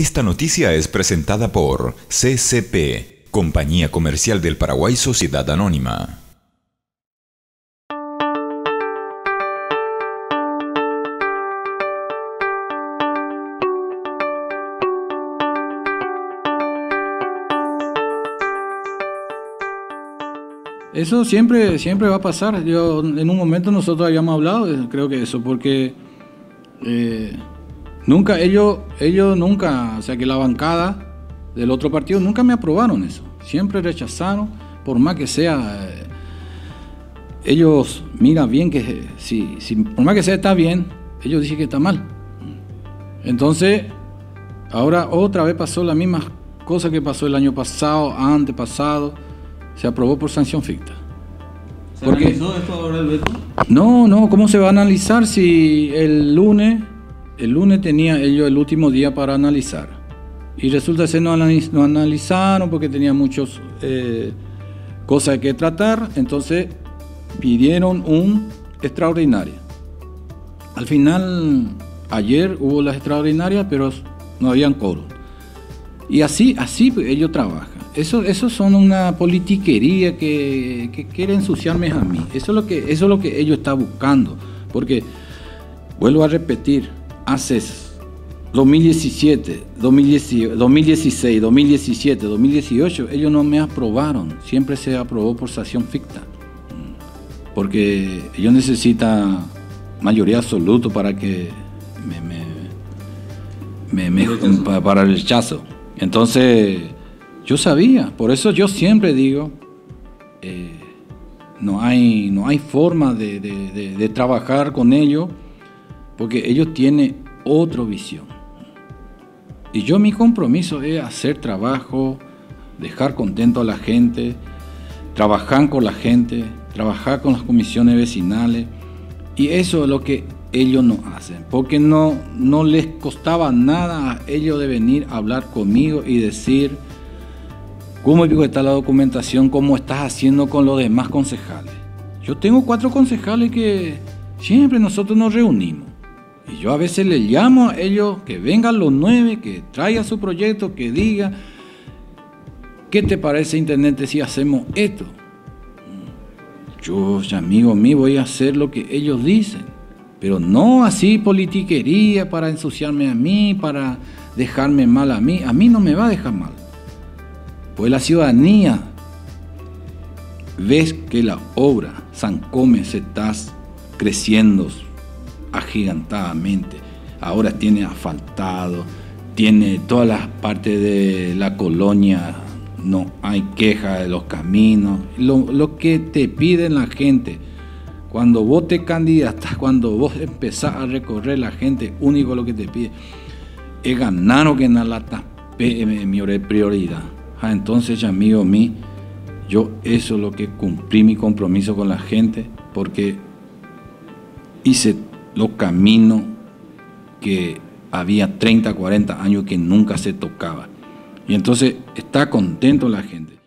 Esta noticia es presentada por CCP, Compañía Comercial del Paraguay Sociedad Anónima. Eso siempre, siempre va a pasar. Yo, en un momento nosotros habíamos hablado, creo que eso, porque eh, nunca, ellos, ellos nunca, o sea que la bancada del otro partido nunca me aprobaron eso. Siempre rechazaron, por más que sea, eh, ellos miran bien que, si, si, por más que sea está bien, ellos dicen que está mal. Entonces, ahora otra vez pasó la misma cosa que pasó el año pasado, antepasado se aprobó por sanción ficta. ¿Se analizó esto ahora el veto? No, no, ¿cómo se va a analizar si el lunes, el lunes tenía ellos el último día para analizar? Y resulta que no, analizaron porque tenía muchas eh, cosas que tratar, entonces pidieron un extraordinario. Al final, ayer hubo las extraordinarias, pero no habían coro. Y así, así ellos trabajan. Eso, eso son una politiquería que, que, quiere ensuciarme a mí. Eso es, lo que, eso es lo que ellos están buscando. Porque, vuelvo a repetir, hace 2017, 2016, 2017, 2018, ellos no me aprobaron. Siempre se aprobó por sanción ficta. Porque ellos necesitan mayoría absoluta para que me, me, me, para el rechazo. Entonces yo sabía, por eso yo siempre digo, eh, no, hay, no hay forma de, trabajar con ellos porque ellos tienen otra visión. Y yo mi compromiso es hacer trabajo, dejar contento a la gente, trabajar con la gente, trabajar con las comisiones vecinales. Y eso es lo que ellos no hacen, porque no, no les costaba nada a ellos de venir a hablar conmigo y decir, ¿Cómo está la documentación? ¿Cómo estás haciendo con los demás concejales? Yo tengo cuatro concejales que siempre nosotros nos reunimos. Y yo a veces les llamo a ellos que vengan los nueve, que traigan su proyecto, que diga, ¿qué te parece, intendente, si hacemos esto? Yo, amigo mío, voy a hacer lo que ellos dicen. Pero no así politiquería para ensuciarme a mí, para dejarme mal a mí. A mí no me va a dejar mal. Pues la ciudadanía ves que la obra San Come se está creciendo agigantadamente. Ahora tiene asfaltado, tiene todas las partes de la colonia, no hay queja de los caminos. Lo, que te piden la gente, cuando vos te candidatas, cuando vos empezás a recorrer la gente, único lo que te pide es ganar o ganar la mi prioridad. Ah, entonces, amigo mío, yo eso es lo que cumplí mi compromiso con la gente, porque hice los caminos que había 30, 40 años que nunca se tocaba. Y entonces está contento la gente.